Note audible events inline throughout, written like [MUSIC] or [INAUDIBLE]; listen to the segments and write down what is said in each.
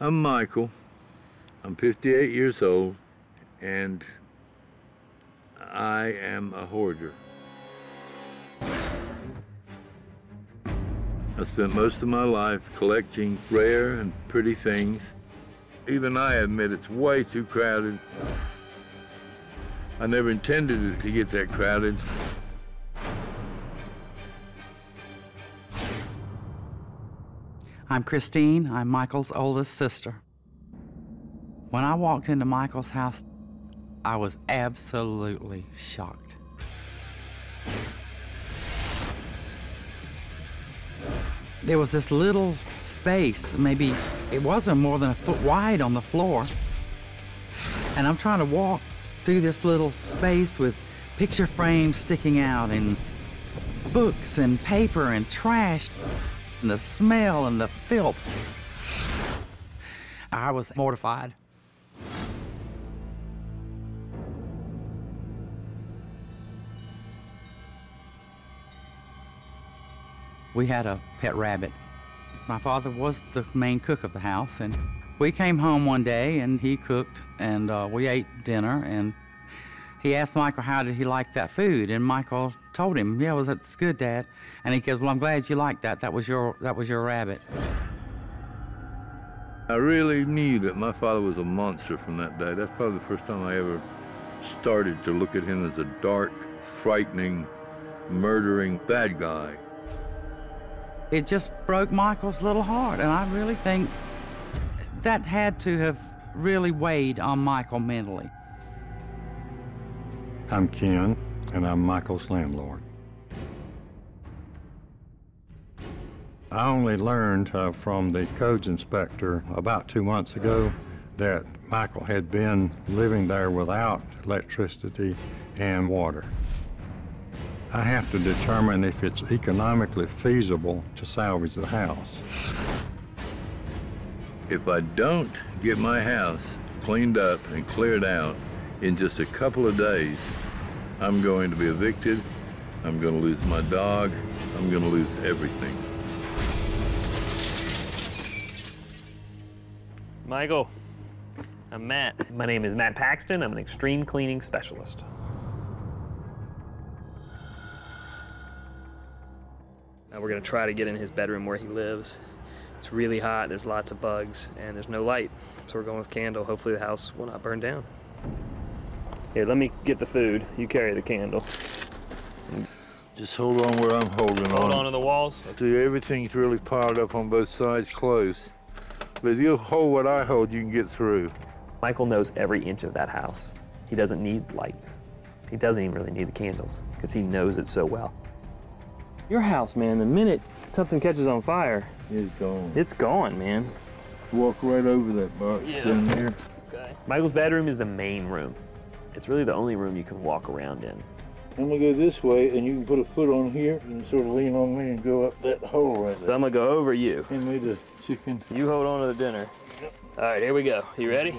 I'm Michael. I'm 58 years old, and I am a hoarder. I spent most of my life collecting rare and pretty things. Even I admit it's way too crowded. I never intended it to get that crowded. I'm Christine. I'm Michael's oldest sister. When I walked into Michael's house, I was absolutely shocked. There was this little space, maybe it wasn't more than a foot wide on the floor. And I'm trying to walk through this little space with picture frames sticking out and books and paper and trash and the smell and the filth. I was mortified. We had a pet rabbit. My father was the main cook of the house, and we came home one day and he cooked, and uh, we ate dinner, and he asked Michael how did he like that food, and Michael told him, "Yeah, well, that's good, Dad." And he goes, "Well, I'm glad you liked that. That was your that was your rabbit." I really knew that my father was a monster from that day. That's probably the first time I ever started to look at him as a dark, frightening, murdering bad guy. It just broke Michael's little heart, and I really think that had to have really weighed on Michael mentally. I'm Ken, and I'm Michael's landlord. I only learned uh, from the codes inspector about two months ago that Michael had been living there without electricity and water. I have to determine if it's economically feasible to salvage the house. If I don't get my house cleaned up and cleared out in just a couple of days, I'm going to be evicted, I'm going to lose my dog, I'm going to lose everything. Michael, I'm Matt. My name is Matt Paxton. I'm an extreme cleaning specialist. Now we're gonna try to get in his bedroom where he lives. It's really hot, there's lots of bugs, and there's no light. So we're going with candle. Hopefully the house will not burn down. Here, let me get the food. You carry the candle. Just hold on where I'm holding Hold on. Hold on to the walls. See, everything's really piled up on both sides close. But if you hold what I hold, you can get through. Michael knows every inch of that house. He doesn't need lights. He doesn't even really need the candles because he knows it so well. Your house, man, the minute something catches on fire, It's gone. it's gone, man. Walk right over that box Yeah. down there. Okay. Michael's bedroom is the main room. It's really the only room you can walk around in. I'm gonna go this way, and you can put a foot on here and sort of lean on me and go up that hole right there. So. I'm gonna go over you. Hand me the chicken. You hold on to the dinner. All right, here we go. You ready?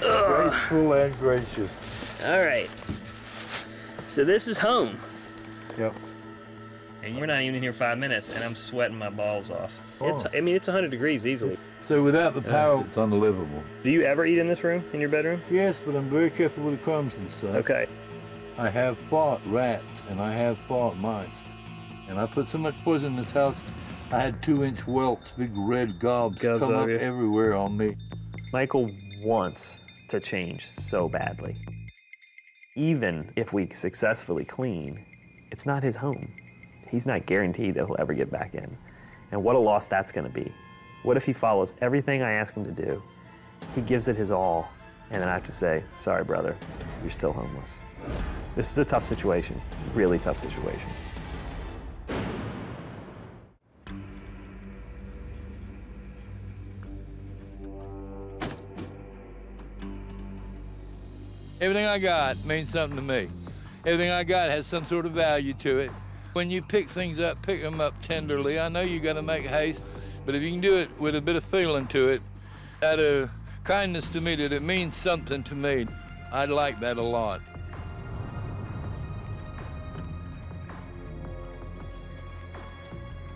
Graceful and gracious. All right. So this is home. Yep. And we're not even in here five minutes, and I'm sweating my balls off. It's, Oh. I mean, it's 100 degrees easily. So without the power, it's unlivable. Do you ever eat in this room, in your bedroom? Yes, but I'm very careful with the crumbs and stuff. Okay. I have fought rats and I have fought mice. And I put so much poison in this house, I had two inch welts, big red gobs Gobs come up you. everywhere on me. Michael wants to change so badly. Even if we successfully clean, it's not his home. He's not guaranteed that he'll ever get back in. And what a loss that's going to be. What if he follows everything I ask him to do? He gives it his all, and then I have to say, sorry, brother, you're still homeless. This is a tough situation, really tough situation. Everything I got means something to me. Everything I got has some sort of value to it. When you pick things up, pick them up tenderly. I know you got to make haste, but if you can do it with a bit of feeling to it, out of kindness to me, that it means something to me, I'd like that a lot.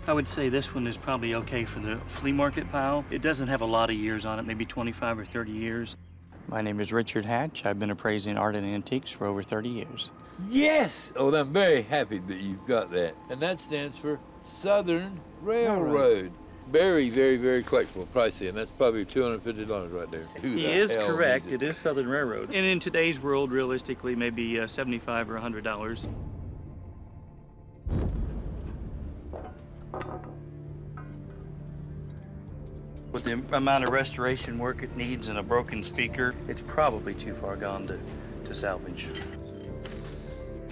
I would say this one is probably okay for the flea market pile. It doesn't have a lot of years on it, maybe 25 or 30 years. My name is Richard Hatch. I've been appraising art and antiques for over 30 years. Yes! Oh, I'm very happy that you've got that. And that stands for Southern Railroad. Very, very, very collectible, pricey, and that's probably $250 right there. Who He the is hell correct. needs It is Southern Railroad. And in today's world, realistically, maybe uh, 75 or $100. With the amount of restoration work it needs and a broken speaker, it's probably too far gone to, to salvage.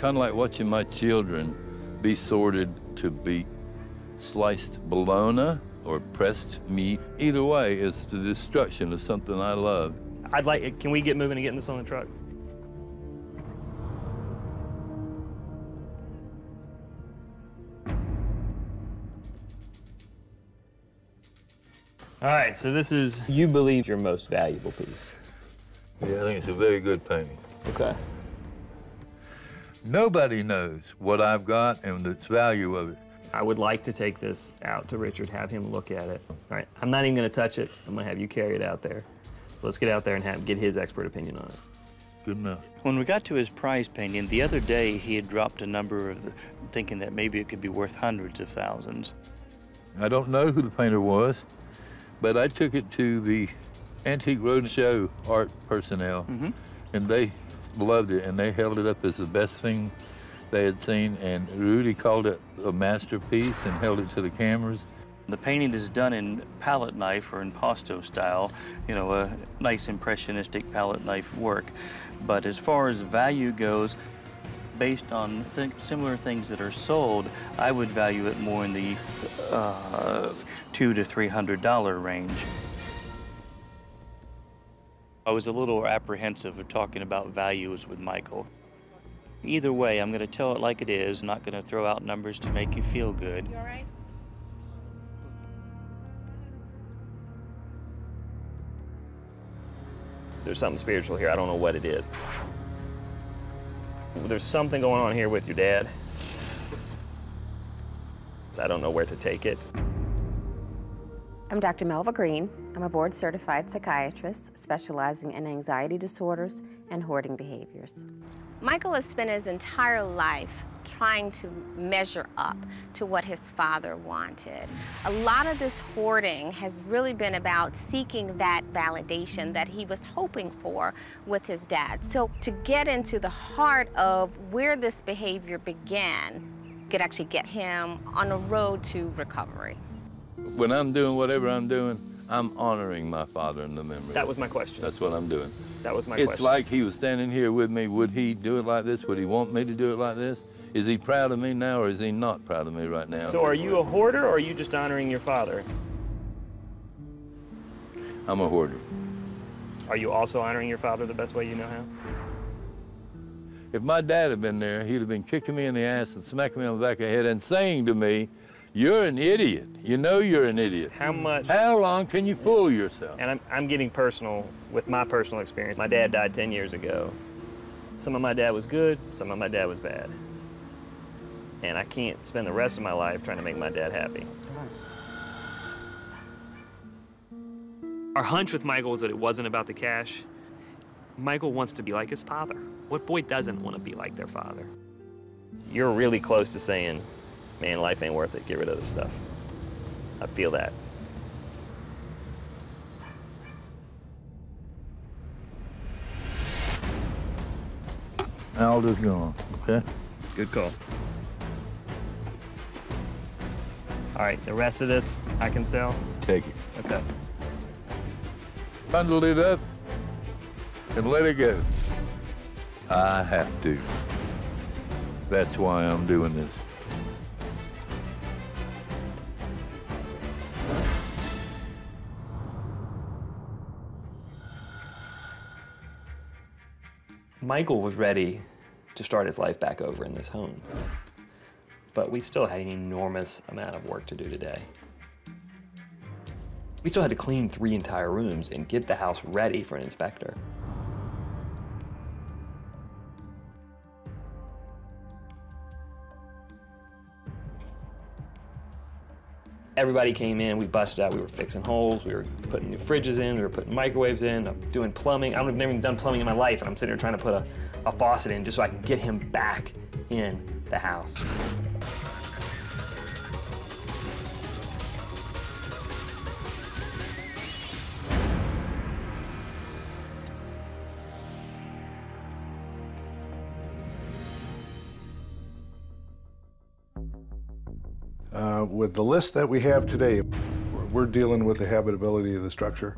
Kind of like watching my children be sorted to be sliced bologna or pressed meat. Either way, it's the destruction of something I love. I'd like, can we get moving and getting this on the truck? All right, so this is, you believe, your most valuable piece. Yeah, I think it's a very good painting. Okay. Nobody knows what I've got and the value of it. I would like to take this out to Richard, have him look at it. All right, I'm not even gonna touch it. I'm gonna have you carry it out there. Let's get out there and have, get his expert opinion on it. Good enough. When we got to his prize painting, the other day he had dropped a number of, the, thinking that maybe it could be worth hundreds of thousands. I don't know who the painter was, but I took it to the Antique Roadshow art personnel, mm-hmm. and they loved it, and they held it up as the best thing they had seen. And Rudy called it a masterpiece and held it to the cameras. The painting is done in palette knife or in impasto style, you know, a nice impressionistic palette knife work. But as far as value goes, based on th similar things that are sold, I would value it more in the uh, two to three hundred dollar range. I was a little apprehensive of talking about values with Michael. Either way, I'm going to tell it like it is. I'm not going to throw out numbers to make you feel good. You all right? There's something spiritual here. I don't know what it is. There's something going on here with your dad. I don't know where to take it. I'm Dr. Melva Green. I'm a board certified psychiatrist specializing in anxiety disorders and hoarding behaviors. Michael has spent his entire life trying to measure up to what his father wanted. A lot of this hoarding has really been about seeking that validation that he was hoping for with his dad. So to get into the heart of where this behavior began could actually get him on a road to recovery. When I'm doing whatever I'm doing, I'm honoring my father in the memory. That was my question. That's what I'm doing. That was my it's question. It's like he was standing here with me. Would he do it like this? Would he want me to do it like this? Is he proud of me now or is he not proud of me right now? So are you a hoarder or are you just honoring your father? I'm a hoarder. Are you also honoring your father the best way you know how? If my dad had been there, he'd have been kicking me in the ass and smacking me on the back of the head and saying to me, You're an idiot. You know you're an idiot. How much? How long can you fool yourself? And I'm, I'm getting personal with my personal experience. My dad died 10 years ago. Some of my dad was good, some of my dad was bad. And I can't spend the rest of my life trying to make my dad happy. Our hunch with Michael was that it wasn't about the cash. Michael wants to be like his father. What boy doesn't want to be like their father? You're really close to saying, man, life ain't worth it. Get rid of this stuff. I feel that. Aldo's gone, okay? Good call. All right, the rest of this I can sell. Take it. Okay. Bundle it up and let it go. I have to. That's why I'm doing this. Michael was ready to start his life back over in this home, but we still had an enormous amount of work to do today. We still had to clean three entire rooms and get the house ready for an inspector. Everybody came in, we busted out, we were fixing holes, we were putting new fridges in, we were putting microwaves in, I'm doing plumbing. I've never even done plumbing in my life, and I'm sitting here trying to put a, a faucet in just so I can get him back in the house. Uh, with the list that we have today, we're dealing with the habitability of the structure.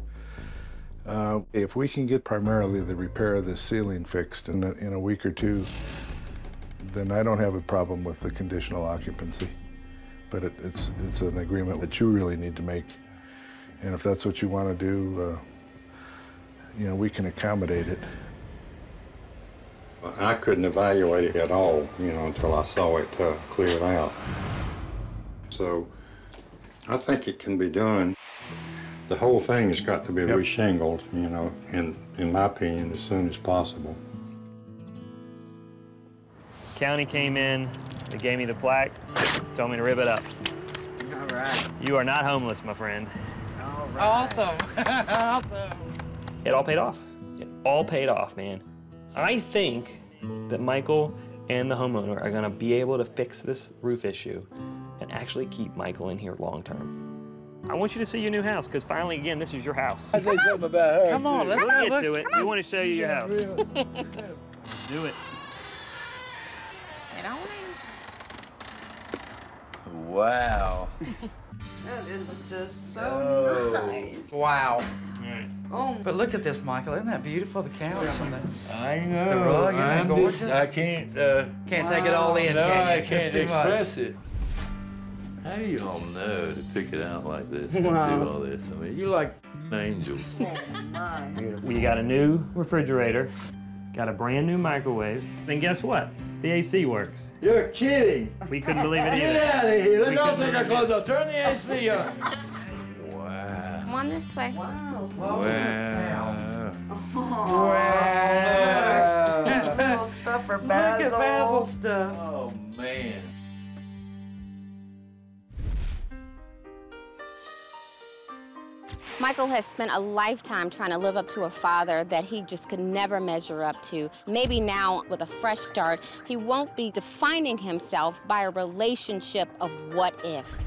Uh, if we can get primarily the repair of the ceiling fixed in a, in a week or two, then I don't have a problem with the conditional occupancy. But it, it's, it's an agreement that you really need to make. And if that's what you want to do, uh, you know, we can accommodate it. I couldn't evaluate it at all, you know, until I saw it uh, cleared out. So I think it can be done. The whole thing has got to be Yep. reshingled, you know, in, in my opinion, as soon as possible. County came in, they gave me the plaque, told me to rip it up. All right. You are not homeless, my friend. All right. Awesome. [LAUGHS] awesome. It all paid off. It all paid off, man. I think that Michael and the homeowner are gonna be able to fix this roof issue and actually keep Michael in here long term. I want you to see your new house, because finally, again, this is your house. I say something about her. Come on, too. let's We'll get Let's to it. We want to show you your house. Let's [LAUGHS] do it. Get on in. Wow. That is just Oh. nice. Wow. But look at this, Michael. Isn't that beautiful? The couch and the. I know. The rug, isn't I'm gorgeous? just, I can't. Uh, Can't take it all in, no, can you? I can't too much. express it. How do you all know to pick it out like this and Wow. do all this? I mean, you're like angels. Oh, we got a new refrigerator, got a brand new microwave, and guess what? The AC works. You're kidding. We couldn't believe it either. Get out of here. Let's We all take our clothes off. Turn the AC [LAUGHS] on. Wow. Come on this way. Wow. Wow. [LAUGHS] Little stuff for Basil. Look at Basil. Basil stuff. Oh, Michael has spent a lifetime trying to live up to a father that he just could never measure up to. Maybe now, with a fresh start, he won't be defining himself by a relationship of what if.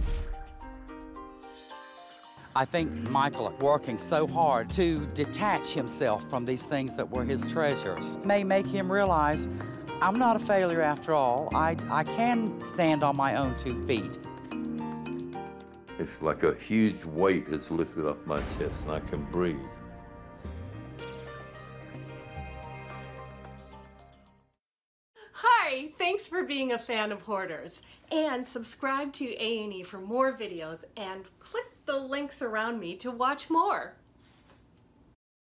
I think Michael working so hard to detach himself from these things that were his treasures may make him realize I'm not a failure after all. I, I can stand on my own two feet. It's like a huge weight is lifted off my chest and I can breathe. Hi, thanks for being a fan of Hoarders. And subscribe to A&E for more videos and click the links around me to watch more.